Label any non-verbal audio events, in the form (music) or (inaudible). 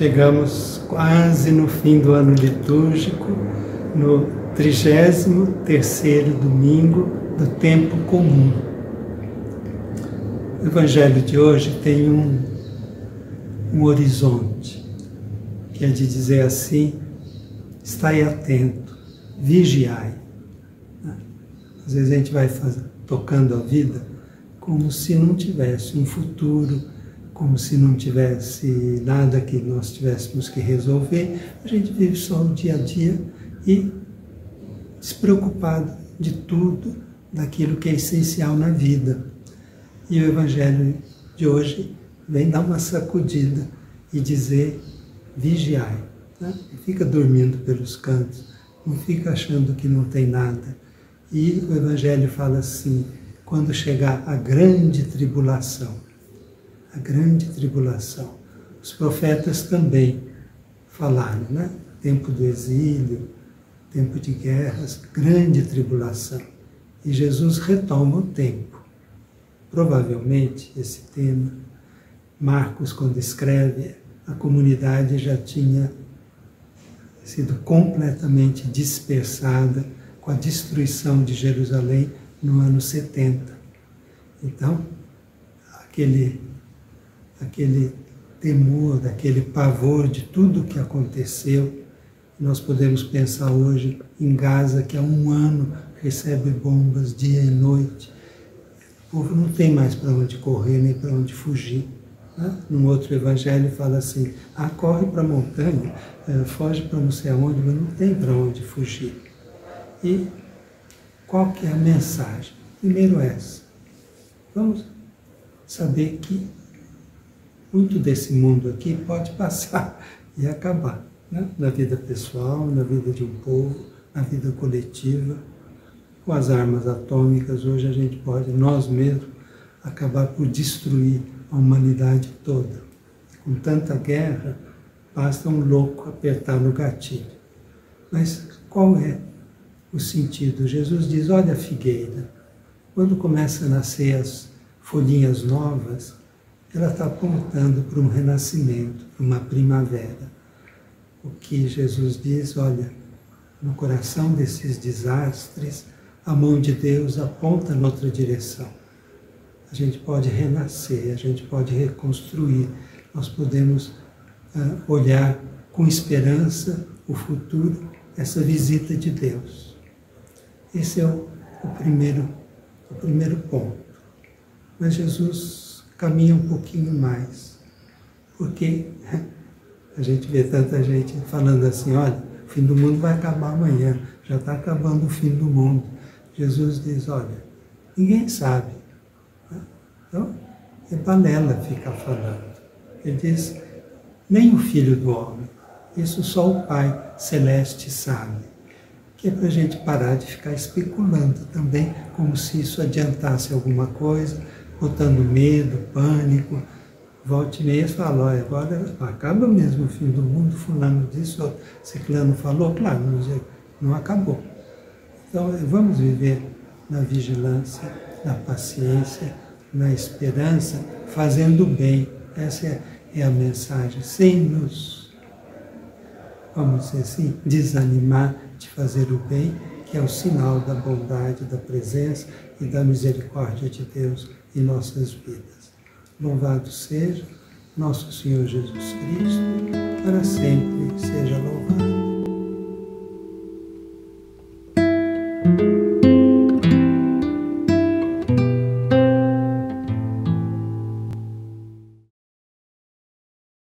Chegamos quase no fim do ano litúrgico, no 33º domingo do tempo comum. O evangelho de hoje tem um, um horizonte, que é de dizer assim, estai atento, vigiai. Às vezes a gente vai tocando a vida como se não tivesse um futuro, como se não tivesse nada que nós tivéssemos que resolver. A gente vive só o dia a dia e despreocupado de tudo, daquilo que é essencial na vida. E o Evangelho de hoje vem dar uma sacudida e dizer: vigiai. Né? Fica dormindo pelos cantos, não fica achando que não tem nada. E o Evangelho fala assim: quando chegar a grande tribulação, a grande tribulação. Os profetas também falaram, né? Tempo do exílio, tempo de guerras, grande tribulação. E Jesus retoma o tempo. Provavelmente esse tema, Marcos, quando escreve, a comunidade já tinha sido completamente dispersada com a destruição de Jerusalém no ano 70. Então, aquele, aquele temor, aquele pavor de tudo o que aconteceu, nós podemos pensar hoje em Gaza, que há um ano recebe bombas dia e noite. O povo não tem mais para onde correr nem para onde fugir. Né? Num outro evangelho fala assim: ah, corre para a montanha, eh, foge para não sei aonde, mas não tem para onde fugir. E qual que é a mensagem? Primeiro essa. Vamos saber que muito desse mundo aqui pode passar (laughs) e acabar. Né? Na vida pessoal, na vida de um povo, na vida coletiva. Com as armas atômicas, hoje a gente pode, nós mesmos, acabar por destruir a humanidade toda. Com tanta guerra, basta um louco apertar no gatilho. Mas qual é o sentido. Jesus diz: olha a figueira, quando começa a nascer as folhinhas novas, ela está apontando para um renascimento, para uma primavera. O que Jesus diz: olha, no coração desses desastres, a mão de Deus aponta noutra direção. A gente pode renascer, a gente pode reconstruir, nós podemos uh, olhar com esperança o futuro, essa visita de Deus. Esse é o, o, primeiro, o primeiro ponto. Mas Jesus caminha um pouquinho mais, porque a gente vê tanta gente falando assim, olha, o fim do mundo vai acabar amanhã, já está acabando o fim do mundo. Jesus diz, olha, ninguém sabe. Então, é panela ficar falando. Ele diz, nem o Filho do Homem, isso só o Pai Celeste sabe que é para a gente parar de ficar especulando também, como se isso adiantasse alguma coisa, botando medo, pânico. Volte e meia fala, olha, agora acaba mesmo o fim do mundo, fulano disse, ciclano falou, claro, não, não acabou. Então vamos viver na vigilância, na paciência, na esperança, fazendo bem. Essa é, é a mensagem, sem nos, vamos dizer assim, desanimar de fazer o bem, que é o sinal da bondade, da presença e da misericórdia de Deus em nossas vidas. Louvado seja nosso Senhor Jesus Cristo, para sempre seja louvado.